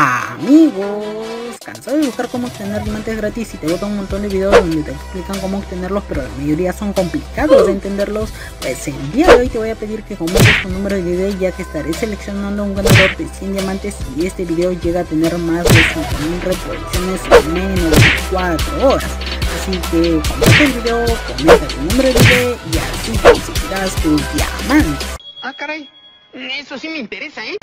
Amigos, cansado de buscar cómo obtener diamantes gratis y te botan un montón de videos donde te explican cómo obtenerlos, pero la mayoría son complicados de entenderlos. Pues el día de hoy te voy a pedir que comentes tu número de video ya que estaré seleccionando un ganador de 100 diamantes y este video llega a tener más de 5000 reproducciones en menos de 4 horas. Así que comparte el video, comenta tu número de video y así conseguirás tus diamantes. Ah, caray. Eso sí me interesa, ¿eh?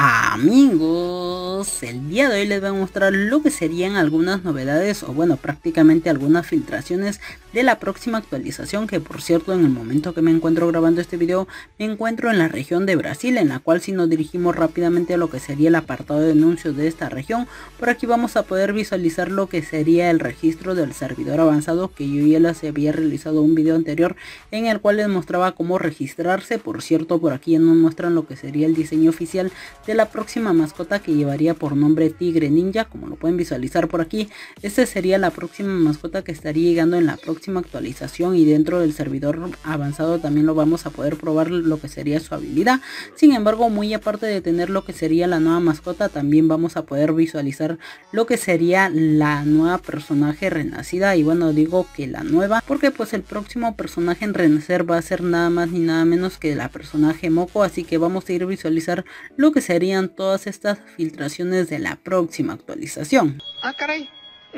Amigos, el día de hoy les voy a mostrar lo que serían algunas novedades o bueno prácticamente algunas filtraciones de la próxima actualización que por cierto en el momento que me encuentro grabando este video me encuentro en la región de Brasil en la cual si nos dirigimos rápidamente a lo que sería el apartado de anuncios de esta región por aquí vamos a poder visualizar lo que sería el registro del servidor avanzado que yo ya les había realizado un video anterior en el cual les mostraba cómo registrarse. Por cierto por aquí ya nos muestran lo que sería el diseño oficial de la próxima mascota que llevaría por nombre Tigre Ninja, como lo pueden visualizar por aquí. Esta sería la próxima mascota que estaría llegando en la próxima actualización y dentro del servidor avanzado también lo vamos a poder probar lo que sería su habilidad. Sin embargo, muy aparte de tener lo que sería la nueva mascota, también vamos a poder visualizar lo que sería la nueva personaje renacida. Y bueno, digo que la nueva, porque pues el próximo personaje en renacer va a ser nada más ni nada menos que la personaje Moco. Así que vamos a ir a visualizar lo que sería todas estas filtraciones de la próxima actualización. Ah, caray.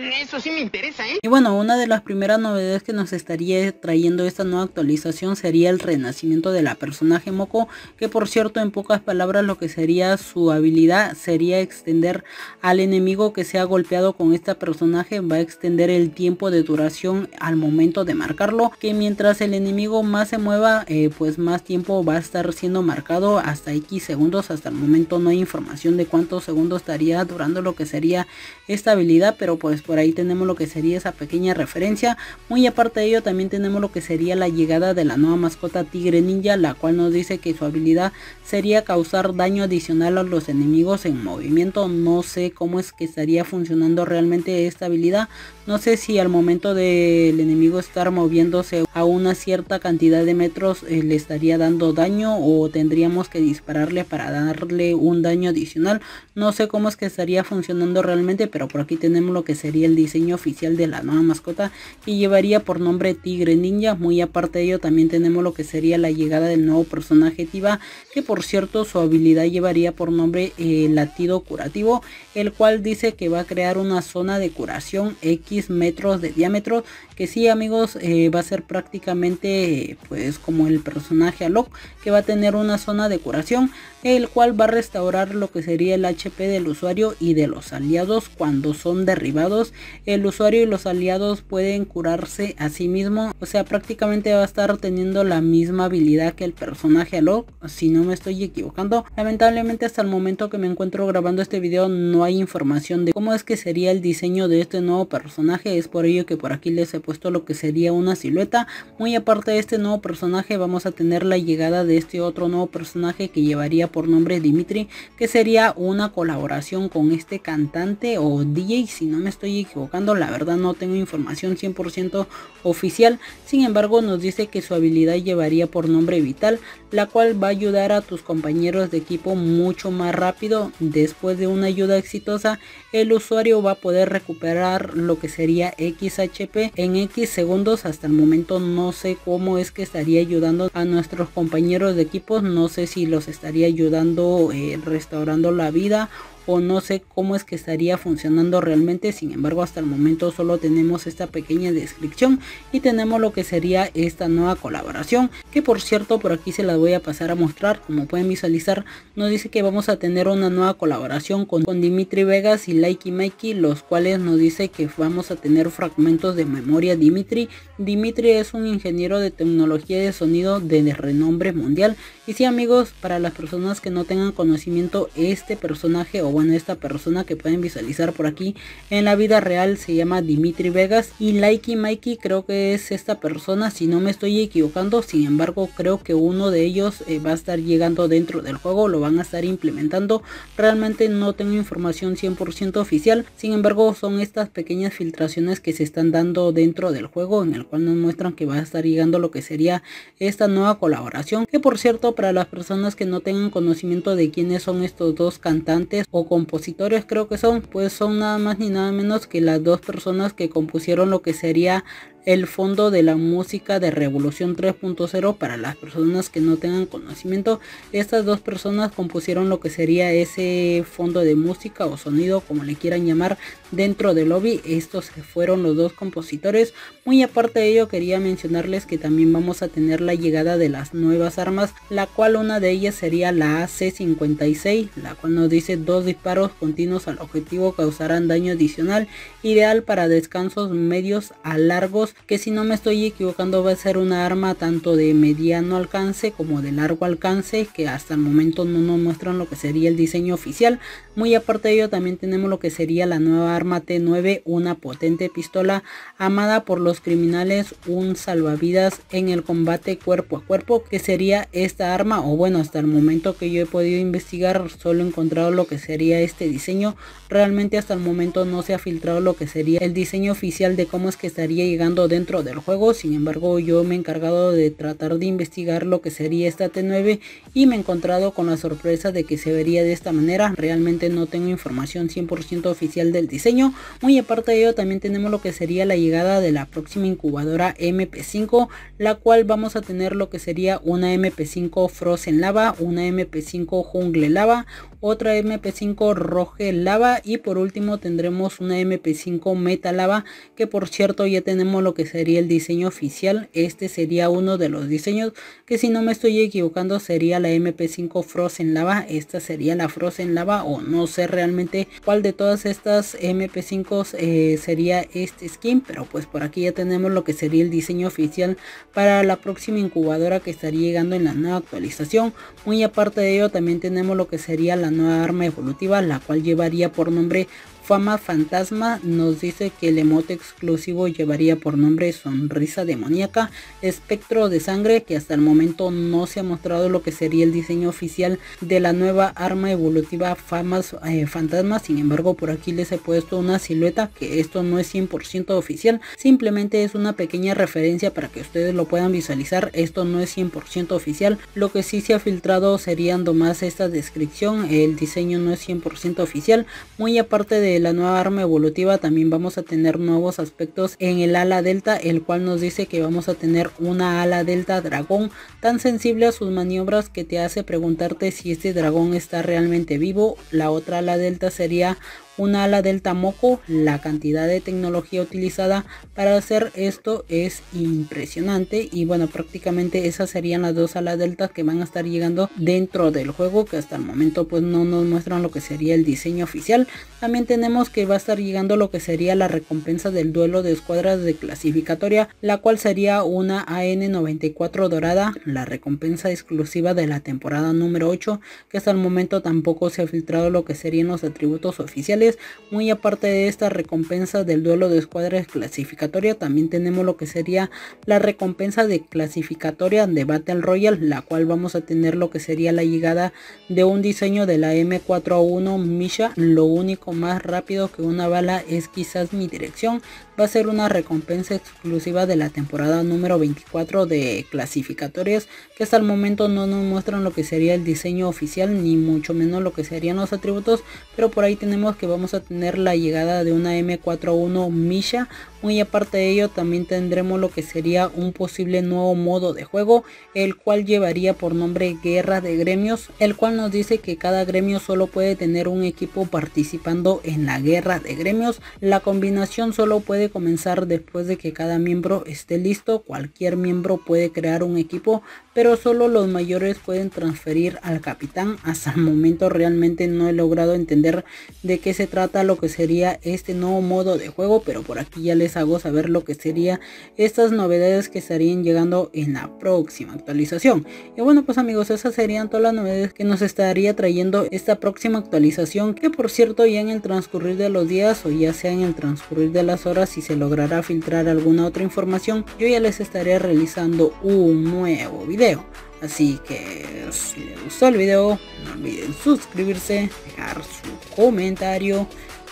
Eso sí me interesa, ¿eh? Y bueno, una de las primeras novedades que nos estaría trayendo esta nueva actualización sería el renacimiento de la personaje Moco, que por cierto en pocas palabras lo que sería su habilidad sería extender al enemigo que sea golpeado con este personaje, va a extender el tiempo de duración al momento de marcarlo, que mientras el enemigo más se mueva, eh, pues más tiempo va a estar siendo marcado hasta X segundos, hasta el momento no hay información de cuántos segundos estaría durando lo que sería esta habilidad, pero pues por ahí tenemos lo que sería esa pequeña referencia. Muy aparte de ello también tenemos lo que sería la llegada de la nueva mascota Tigre Ninja, la cual nos dice que su habilidad sería causar daño adicional a los enemigos en movimiento. No sé cómo es que estaría funcionando realmente esta habilidad. No sé si al momento del enemigo estar moviéndose a una cierta cantidad de metros eh, le estaría dando daño o tendríamos que dispararle para darle un daño adicional. No sé cómo es que estaría funcionando realmente, pero por aquí tenemos lo que sería el diseño oficial de la nueva mascota y llevaría por nombre Tigre Ninja. Muy aparte de ello también tenemos lo que sería la llegada del nuevo personaje Tiba, que por cierto su habilidad llevaría por nombre eh, Latido Curativo, el cual dice que va a crear una zona de curación X metros de diámetro, que sí amigos eh, va a ser prácticamente pues como el personaje Alok, que va a tener una zona de curación, el cual va a restaurar lo que sería el HP del usuario y de los aliados cuando son derribados el usuario y los aliados pueden curarse a sí mismo. O sea, prácticamente va a estar teniendo la misma habilidad que el personaje Alok, si no me estoy equivocando. Lamentablemente hasta el momento que me encuentro grabando este video no hay información de cómo es que sería el diseño de este nuevo personaje. Es por ello que por aquí les he puesto lo que sería una silueta. Muy aparte de este nuevo personaje vamos a tener la llegada de este otro nuevo personaje que llevaría por nombre Dimitri. Que sería una colaboración con este cantante o DJ si no me estoy equivocando, la verdad no tengo información 100% oficial, sin embargo nos dice que su habilidad llevaría por nombre vital, la cual va a ayudar a tus compañeros de equipo mucho más rápido. Después de una ayuda exitosa, el usuario va a poder recuperar lo que sería XHP en X segundos. Hasta el momento no sé cómo es que estaría ayudando a nuestros compañeros de equipo, no sé si los estaría ayudando eh, restaurando la vida o no sé cómo es que estaría funcionando realmente. Sin embargo hasta el momento solo tenemos esta pequeña descripción y tenemos lo que sería esta nueva colaboración que por cierto por aquí se la voy a pasar a mostrar. Como pueden visualizar nos dice que vamos a tener una nueva colaboración con, con Dimitri Vegas y Likey Mikey los cuales nos dice que vamos a tener fragmentos de memoria Dimitri. Dimitri es un ingeniero de tecnología de sonido de renombre mundial. Y si amigos para las personas que no tengan conocimiento este personaje o esta persona que pueden visualizar por aquí en la vida real se llama Dimitri Vegas y Likey Mikey creo que es esta persona si no me estoy equivocando sin embargo creo que uno de ellos eh, va a estar llegando dentro del juego lo van a estar implementando realmente no tengo información 100% oficial sin embargo son estas pequeñas filtraciones que se están dando dentro del juego en el cual nos muestran que va a estar llegando lo que sería esta nueva colaboración que por cierto para las personas que no tengan conocimiento de quiénes son estos dos cantantes o compositores creo que son pues son nada más ni nada menos que las dos personas que compusieron lo que sería el fondo de la música de Revolución 3.0 para las personas que no tengan conocimiento. Estas dos personas compusieron lo que sería ese fondo de música o sonido como le quieran llamar dentro del lobby. Estos fueron los dos compositores. Muy aparte de ello quería mencionarles que también vamos a tener la llegada de las nuevas armas, la cual una de ellas sería la AC-56, la cual nos dice dos disparos continuos al objetivo causarán daño adicional, ideal para descansos medios a largos que si no me estoy equivocando va a ser una arma tanto de mediano alcance como de largo alcance que hasta el momento no nos muestran lo que sería el diseño oficial. Muy aparte de ello también tenemos lo que sería la nueva arma T9, una potente pistola amada por los criminales, un salvavidas en el combate cuerpo a cuerpo que sería esta arma o bueno hasta el momento que yo he podido investigar solo he encontrado lo que sería este diseño. Realmente hasta el momento no se ha filtrado lo que sería el diseño oficial de cómo es que estaría llegando dentro del juego. Sin embargo yo me he encargado de tratar de investigar lo que sería esta T9 y me he encontrado con la sorpresa de que se vería de esta manera. Realmente no tengo información 100% oficial del diseño. Muy aparte de ello también tenemos lo que sería la llegada de la próxima incubadora MP5 la cual vamos a tener lo que sería una MP5 Frozen Lava una MP5 Jungle Lava otra MP5 Roge Lava y por último tendremos una MP5 Meta Lava que por cierto ya tenemos lo que sería el diseño oficial. Este sería uno de los diseños que si no me estoy equivocando sería la MP5 Frozen Lava. Esta sería la Frozen Lava o no sé realmente cuál de todas estas MP5 eh, sería este skin pero pues por aquí ya tenemos lo que sería el diseño oficial para la próxima incubadora que estaría llegando en la nueva actualización. Muy aparte de ello también tenemos lo que sería la nueva arma evolutiva, la cual llevaría por nombre Fama Fantasma nos dice que el emote exclusivo llevaría por nombre Sonrisa Demoníaca, Espectro de Sangre, que hasta el momento no se ha mostrado lo que sería el diseño oficial de la nueva arma evolutiva Famas eh, Fantasma, sin embargo por aquí les he puesto una silueta que esto no es 100% oficial, simplemente es una pequeña referencia para que ustedes lo puedan visualizar, esto no es 100% oficial, lo que sí se ha filtrado serían más esta descripción, el diseño no es 100% oficial, muy aparte de la nueva arma evolutiva también vamos a tener nuevos aspectos en el ala delta, el cual nos dice que vamos a tener una ala delta dragón tan sensible a sus maniobras que te hace preguntarte si este dragón está realmente vivo. La otra ala delta sería una ala delta moco la cantidad de tecnología utilizada para hacer esto es impresionante. Y bueno prácticamente esas serían las dos alas deltas que van a estar llegando dentro del juego que hasta el momento pues no nos muestran lo que sería el diseño oficial. También tenemos que va a estar llegando lo que sería la recompensa del duelo de escuadras de clasificatoria la cual sería una AN94 dorada la recompensa exclusiva de la temporada número 8 que hasta el momento tampoco se ha filtrado lo que serían los atributos oficiales muy aparte de esta recompensa del duelo de escuadras clasificatoria, también tenemos lo que sería la recompensa de clasificatoria de Battle Royale, la cual vamos a tener lo que sería la llegada de un diseño de la M4A1 Misha. Lo único más rápido que una bala es quizás mi dirección. Va a ser una recompensa exclusiva de la temporada número 24 de clasificatorias que hasta el momento no nos muestran lo que sería el diseño oficial ni mucho menos lo que serían los atributos pero por ahí tenemos que vamos a tener la llegada de una M41 Misha muy aparte de ello también tendremos lo que sería un posible nuevo modo de juego, el cual llevaría por nombre Guerra de Gremios, el cual nos dice que cada gremio solo puede tener un equipo participando en la Guerra de Gremios. La combinación solo puede comenzar después de que cada miembro esté listo, cualquier miembro puede crear un equipo, pero solo los mayores pueden transferir al capitán. Hasta el momento realmente no he logrado entender de qué se trata lo que sería este nuevo modo de juego, pero por aquí ya les hago saber lo que sería estas novedades que estarían llegando en la próxima actualización. Y bueno pues amigos, esas serían todas las novedades que nos estaría trayendo esta próxima actualización que por cierto ya en el transcurrir de los días o ya sea en el transcurrir de las horas si se logrará filtrar alguna otra información, yo ya les estaré realizando un nuevo video. Así que si les gustó el video, no olviden suscribirse, dejar su comentario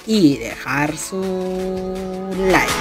y dejar su like.